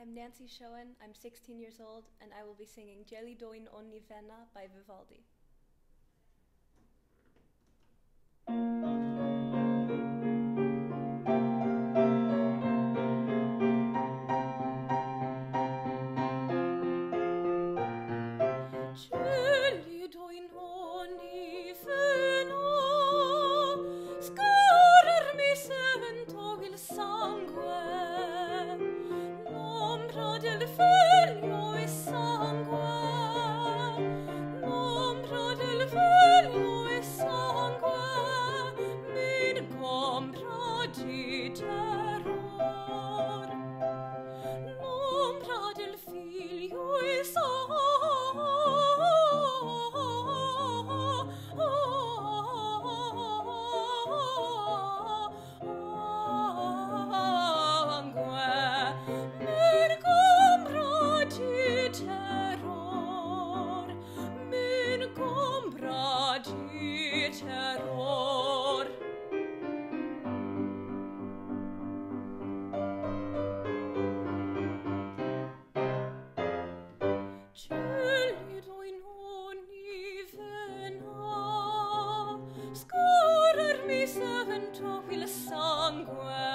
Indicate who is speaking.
Speaker 1: I'm Nancy Schoen, I'm 16 years old, and I will be singing Jelly Doin Onni Venna by Vivaldi.
Speaker 2: furlo e sangua nom del furlo e sangua mid com pra dit sangue